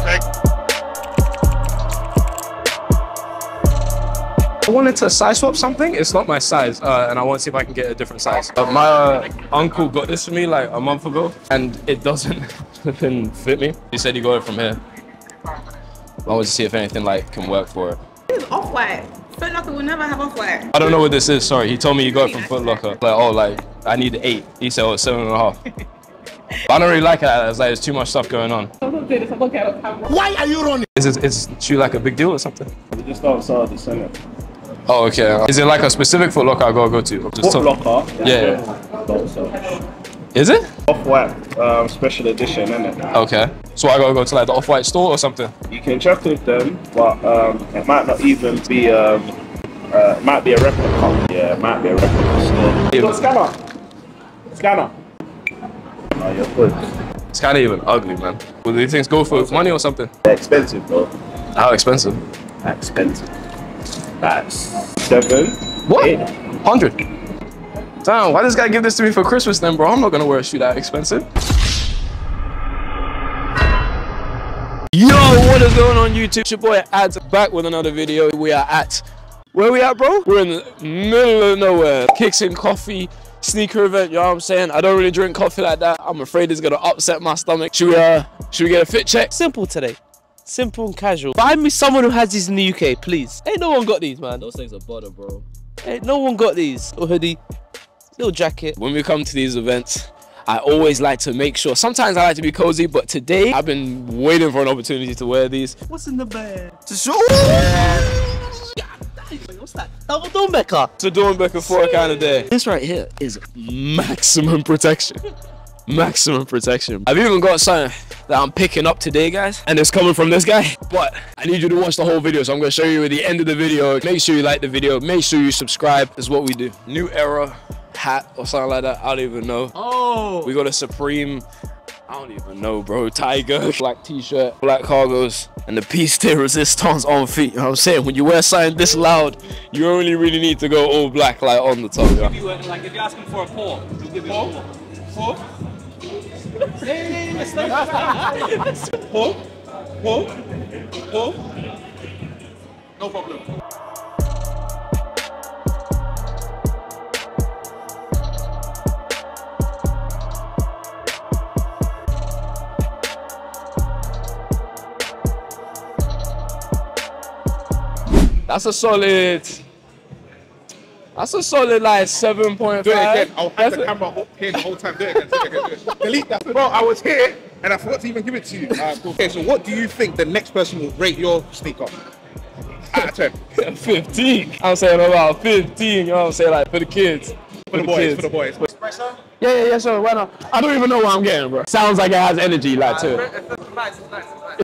Perfect. I wanted to size swap something. It's not my size, uh, and I want to see if I can get a different size. Uh, my uh, uncle got this for me like a month ago, and it doesn't fit me. He said he got it from here. I wanted to see if anything like can work for it. This is off-white. Foot Locker will never have off-white. I don't know what this is. Sorry, he told me he got it from Foot Locker. Like, oh, like I need eight. He said, oh, seven and a half. But I don't really like it. It's like there's too much stuff going on. Why are you running? Is it is shoe like a big deal or something? Just outside the center. Oh, okay. Is it like a specific Foot Locker I gotta go to? Or just Foot top- Locker. Yeah. yeah. Is it? Off-white um, special edition, innit? Okay. So I gotta go to like the off-white store or something. You can check with them, but um, it might not even be. Um, uh, it might be a replica. Yeah, it might be a replica store. You got scanner. Scanner. Oh, you're good. It's kind of even ugly, man. Will these things go for money or something? They're expensive, bro. How expensive? Expensive. That's seven. What? eight. Hundred. Damn, why does this guy give this to me for Christmas then, bro? I'm not gonna wear a shoe that expensive. Yo, what is going on YouTube? It's your boy Adz back with another video. We are at where we at, bro? We're in the middle of nowhere. Kicks in coffee sneaker event. You know what I'm saying? I don't really drink coffee like that. I'm afraid it's gonna upset my stomach. Should we uh, should we get a fit check? Simple today. Simple and casual. Find me someone who has these in the UK, please. Ain't no one got these, man. Those things are butter, bro. Ain't no one got these. Little hoodie, little jacket. when we come to these events, I always like to make sure. Sometimes I like to be cozy, but today I've been waiting for an opportunity to wear these. What's in the bag? To show. What's that? Double dome Becca. It's a Doernbecher 4 kind of day. This right here is maximum protection. Maximum protection. I've even got something that I'm picking up today, guys, and it's coming from this guy. But I need you to watch the whole video, so I'm gonna show you at the end of the video. Make sure you like the video. Make sure you subscribe. Is what we do. New era hat or something like that. I don't even know. Oh. We got a Supreme, I don't even know, bro. Tiger, black t-shirt, black cargos, and the piece de resistance on feet. You know what I'm saying? When you wear something this loud, you only really need to go all black, like on the top. Yeah. You, like if you ask him for a four, he'll give you a four. Four? Four. Four. Four. No problem. That's a solid. That's a solid like 7.5. Do it again. I'll have That's the a- camera ho- here the whole time. Do it again. Do it again. Do it. Delete that. Bro, I was here and I forgot to even give it to you. Uh, cool. Okay, so what do you think the next person will rate your sneaker? Out of 10. 15. I'm saying about 15, you know what I'm saying? Like for the kids. For the boys, for the boys. Yeah, yeah, yeah, sure. Why not? I don't even know what I'm getting, bro. Sounds like it has energy, like, too.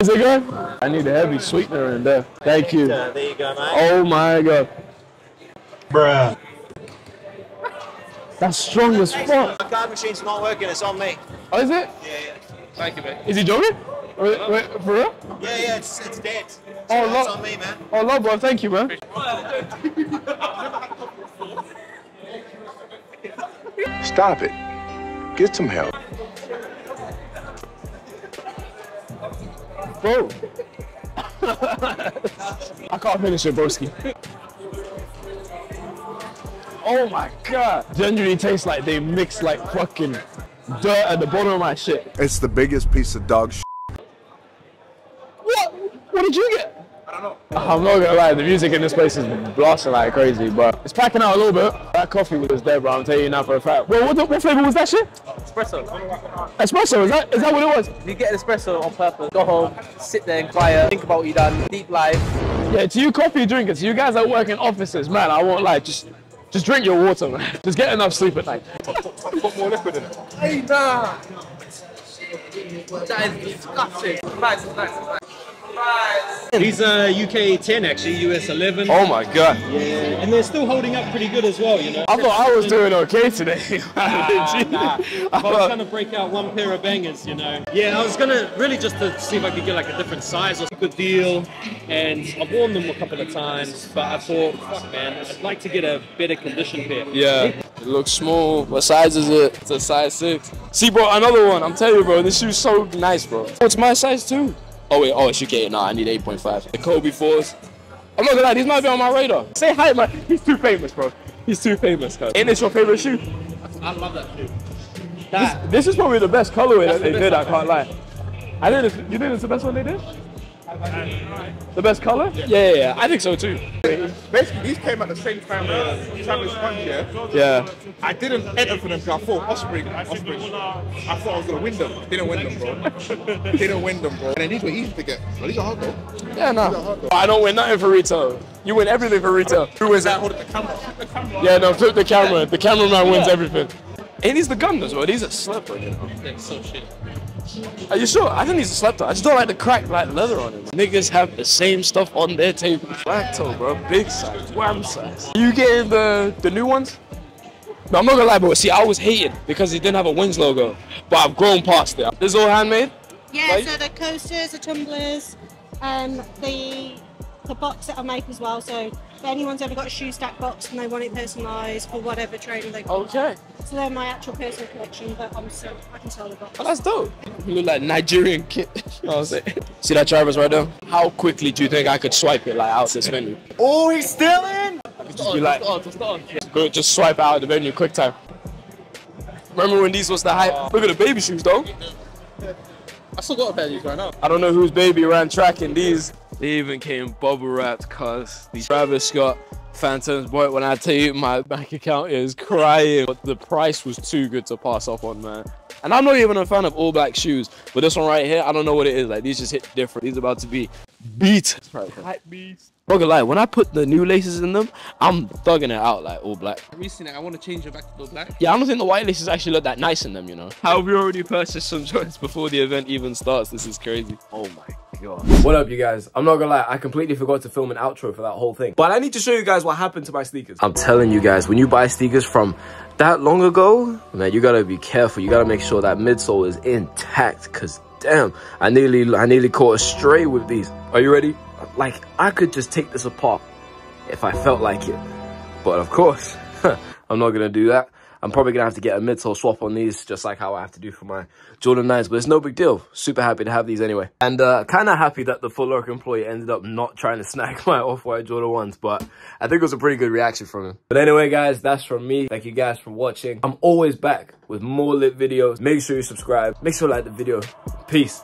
Is it good? I need a heavy sweetener in there. Thank you. There you go, mate. Oh my god. Bruh. That's strong as fuck. My card machine's not working, it's on me. Oh, is it? Yeah, yeah. Thank you, man. Is he joking? Wait, wait, for real? Yeah, yeah, it's, it's dead. Oh, it's on me, man. Oh, love, bro. Thank you, man. Stop it. Get some help. Bro. I can't finish it, broski. Oh my god. Genuinely tastes like they mix like fucking dirt at the bottom of my shit. It's the biggest piece of dog shit. What? What did you get? I don't know. I'm not gonna lie, the music in this place is blasting like crazy, but it's packing out a little bit. That coffee was there, bro. I'm telling you now for a fact. Bro, what, what flavor was that shit? Espresso. Espresso, is that is that what it was? You get an espresso on purpose. Go home, sit there and quiet, think about what you done, deep life. Yeah, to you coffee drinkers, you guys that work in offices, man, I won't lie, just just drink your water, man. Just get enough sleep at night. Put more liquid in it. Hey, nah. That is disgusting. Nice, nice, nice. He's uh, a UK 10 actually, US 11. Oh my god. Yeah, and they're still holding up pretty good as well, you know. I thought I was doing okay today. Nah, nah. I I was thought- trying to break out one pair of bangers, you know. Yeah, I was gonna really just to see if I could get like a different size or a good deal. And I've worn them a couple of times, but I thought, fuck man, I'd like to get a better condition pair. Yeah, it looks small. What size is it? It's a size six. See, bro, another one. I'm telling you, bro, this shoe's so nice, bro. Oh, it's my size too. Oh wait, oh, I should get it now. I need 8.5. The Kobe 4s. I'm not gonna lie, these might be on my radar. Say hi, man. He's too famous, bro. He's too famous, cuz. Ain't this your favorite shoe? I love that shoe. This, this is probably the best colorway that they did, I can't lie. I think it's, you think it's the best one they did? The best color? Yeah, yeah, yeah. I think so too. Basically, these came at the same time as Travis Scott, yeah. Yeah. I didn't enter for them because I thought Osprey, Osprey, I thought I was gonna win them. Didn't win them, bro. Didn't win them, bro. And then these were easy to get. But these are hard though. Yeah, no. I don't win nothing for retail. You win everything for retail. Who wins that? Hold it the camera. Flip the camera. Yeah, no, flip the camera. The cameraman wins everything. And he's the gun as well. He's a slipper, you know. That's so shit. Are you sure? I think he's a slipper. I just don't like the cracked like leather on him. Niggas have the same stuff on their table. Black toe, bro. Big size. Wham size. You getting the the new ones? No, I'm not gonna lie, bro. See, I was hating because he didn't have a wings logo, but I've grown past it. This is all handmade. Yeah, Right. so the coasters, the tumblers, um, the the box that I make as well. So if anyone's ever got a shoe stack box and they want it personalised for whatever training they oh, got. Okay. So they're my actual personal collection, but I'm still I can sell the box. Oh, that's dope. You look like Nigerian kid. you know what I'm saying? See that Travis right there? How quickly do you think I could swipe it like out this venue? Oh, he's still in. Just be like, go just swipe out of the venue quick time. Remember when these was the hype? Look at the baby shoes though. I still got a pair of these right now. I don't know whose baby ran track in these. They even came bubble wrapped cuz the Travis Scott Phantoms, boy, when I tell you my bank account is crying, but the price was too good to pass up on, man. And I'm not even a fan of all black shoes, but this one right here, I don't know what it is. Like these just hit different. These about to be beat. Right. Hype beast. Not gonna lie, when I put the new laces in them, I'm thugging it out like all black. Recently, I want to change it back to the black. Yeah, I don't think the white laces actually look that nice in them, you know. How have we already purchased some joints before the event even starts? This is crazy. Oh my god. What up, you guys? I'm not gonna lie, I completely forgot to film an outro for that whole thing. But I need to show you guys what happened to my sneakers. I'm telling you guys, when you buy sneakers from that long ago, man, you gotta be careful. You gotta make sure that midsole is intact, cause damn, I nearly, I nearly caught a stray with these. Are you ready? Like, I could just take this apart if I felt like it. But of course, I'm not gonna do that. I'm probably gonna have to get a midsole swap on these, just like how I have to do for my Jordan 9s, but it's no big deal. Super happy to have these anyway. And uh, kind of happy that the Foot Locker employee ended up not trying to snag my off-white Jordan 1s, but I think it was a pretty good reaction from him. But anyway, guys, that's from me. Thank you guys for watching. I'm always back with more lit videos. Make sure you subscribe. Make sure you like the video. Peace.